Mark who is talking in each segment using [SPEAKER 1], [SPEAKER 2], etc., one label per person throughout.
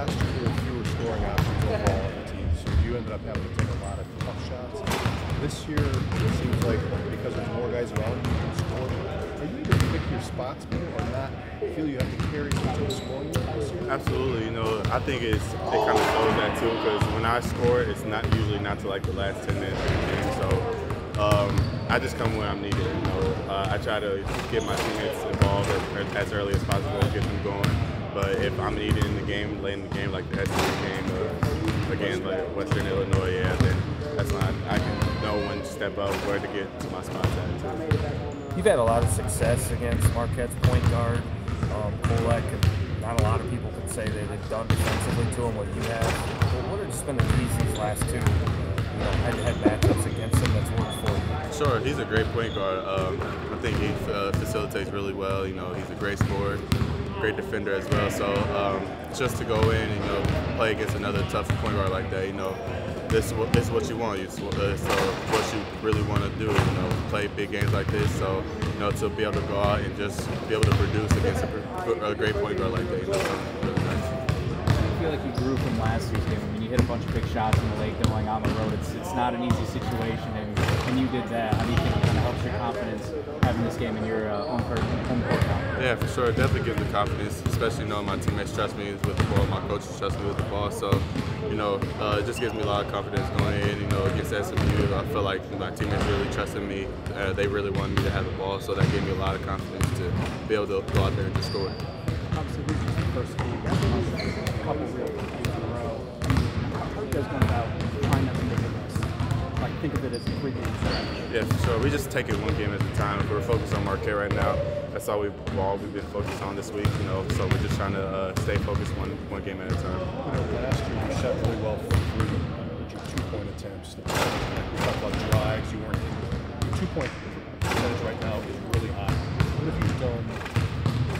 [SPEAKER 1] last year there were scoring options overall on the team, so you ended up having to take a lot of tough shots. This year, it seems like because there's more guys around you, you can score. Are you able to pick your spots better or not feel you have to carry the scoring this year?
[SPEAKER 2] Absolutely. You know, I think it's it kind of shows that too because when I score, it's not usually not to like the last 10 minutes of the game. So um, I just come when I'm needed. You know, uh, I try to get my teammates involved as, as early as possible, get them going. But if I'm needed in the game, late in the game, like the SC game uh, against like Western Illinois, yeah, then that's fine. I can know when to step up, where to get to my spots at.
[SPEAKER 3] You've had a lot of success against Marquette's point guard, um, and not a lot of people can say that they've done defensively to him what you have. But what have just been the keys these last two you know, head-to-head matchups against him that's worked for you?
[SPEAKER 2] Sure, he's a great point guard. Um, I think he uh, facilitates really well. You know, he's a great scorer great defender as well. So um, just to go in and you know play against another tough point guard like that, you know, this is what, this is what you want. It's, uh, so what you really want to do, you know, play big games like this. So you know to be able to go out and just be able to produce against a, a great point guard like that, you know, really nice.
[SPEAKER 4] I feel like you grew from last year's game. I mean, you hit a bunch of big shots in the lake going on the road. It's it's not an easy situation, and, and you did that. How do you think it kind of helps your confidence having this game in your uh, own court, home court?
[SPEAKER 2] Yeah, for sure. It definitely gives me confidence, especially knowing my teammates trust me with the ball, my coaches trust me with the ball. So, you know, uh, it just gives me a lot of confidence going in. You know, against SMU, I feel like my teammates really trusted me. Uh, they really wanted me to have the ball, so that gave me a lot of confidence to be able to go out there and just score.
[SPEAKER 4] Obviously, this is the first game. A couple real games in a row. How are you guys going about trying not to make it like think of it as a three game stretch?
[SPEAKER 2] Yeah, for sure. We just take it one game at a time. We're focused on Marquette right now. That's all we've all we've been focused on this week. You know, so we're just trying to uh, stay focused one one game at a time.
[SPEAKER 1] Last year you shot really well from three, your two point attempts. You talk about drives. You weren't. Your two point percentage right now is really high. What have you done?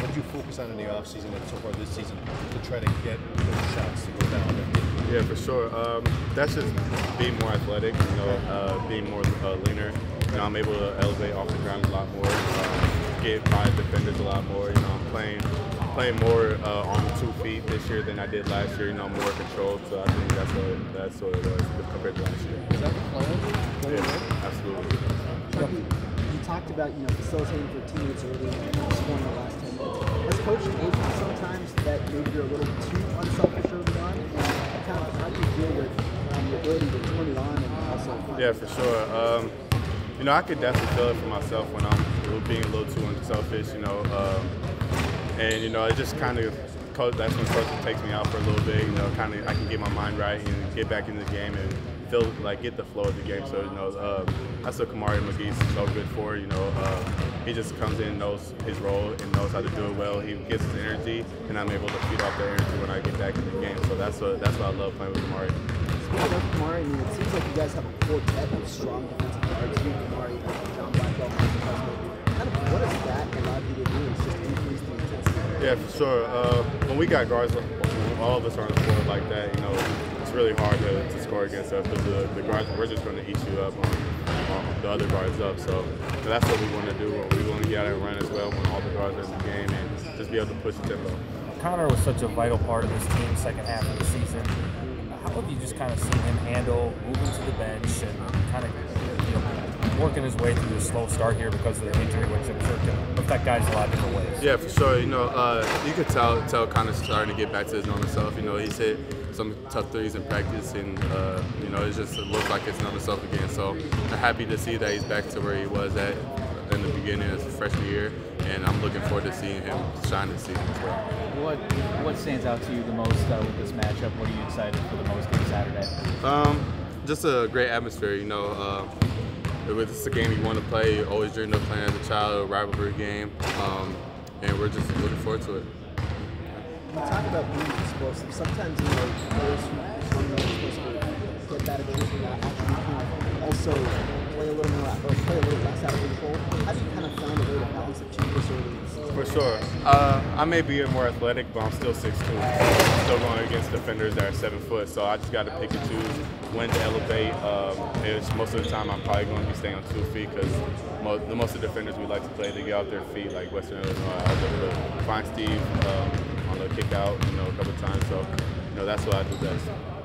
[SPEAKER 1] What focus in the offseason and so far this season to try to get those shots to go down?
[SPEAKER 2] Yeah, for sure. Um, that's just being more athletic. You know, uh, being more uh, leaner. You know, I'm able to elevate off the ground a lot more. Uh, get by defenders a lot more. You know, I'm playing playing more uh, on two feet this year than I did last year. You know, more controlled. So I think that's what that's what it was compared to last year.
[SPEAKER 1] Is that the plan?
[SPEAKER 2] Yeah, absolutely.
[SPEAKER 5] Talked about you know facilitating for teammates early and scoring the last ten minutes. Has coach aged sometimes that maybe you're a little too unselfish early on? And kind of how do you deal with um, your ability to turn it on and also?
[SPEAKER 2] Yeah, for sure. Um, you know, I could definitely feel it for myself when I'm being a little too unselfish, you know. Um, and, you know, it just kind of, that's when coach takes me out for a little bit, you know, kind of I can get my mind right and get back into the game and feel like get the flow of the game. So, you know, uh, that's what Kamari McGee's so good for, you know. Uh, he just comes in, knows his role, and knows how to do it well. He gets his energy, and I'm able to feed off the energy when I get back in the game. So that's what that's what I love playing with Kamari.
[SPEAKER 5] Speaking of Kamari, I mean, it seems like you guys have a quartet of strong defensive guards. You, Kamari, John Blackwell, Kind of what has that allowed you to do? Is just increase the intensity?
[SPEAKER 2] Yeah, for sure. Uh, when we got guards, all of us are on the floor like that, you know, it's really hard to, to score against us because the, the guards, we're just going to eat you up on, on, the other guards up. So that's what we want to do. We want to get out and run as well when all the guards are in the game and just be able to push the tempo.
[SPEAKER 3] Connor was such a vital part of this team second half of the season. How have you just kind of seen him handle moving to the bench and kind of you know, working his way through the slow start here because of the injury, which I'm sure can affect guys a lot of different ways?
[SPEAKER 2] Yeah, for sure. You know, uh, you could tell tell Connor's starting to get back to his normal self. You know, he's hit some tough threes in practice, and uh, you know, it just looks like it's normal self again. So I'm happy to see that he's back to where he was at in the beginning of his freshman year, and I'm looking forward to seeing him shine this season as well.
[SPEAKER 4] What what stands out to you the most uh, with this matchup? What are you excited for the most on Saturday?
[SPEAKER 2] Um, just a great atmosphere. You know, uh, it's a game you want to play. You always dreamed of playing as a child, a rivalry game, um, and we're just looking forward to it.
[SPEAKER 5] You talk about being explosive. Sometimes you know players who are explosive get that advantage actually also play a little more or play a little less out of control. How do you kind of find a way to balance the two facilities?
[SPEAKER 2] For sure. Uh, I may be more athletic, but I'm still 6'2". Still going against defenders that are 7 foot, so I just got to pick and choose when to elevate. Um, most of the time, I'm probably going to be staying on two feet because most, the most of the defenders we like to play, they get off their feet, like Western Illinois. I was able to find Steve um, the kick out, you know, a couple times. So, you know, that's what I do best.